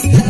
felicidad.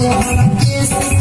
Yeah.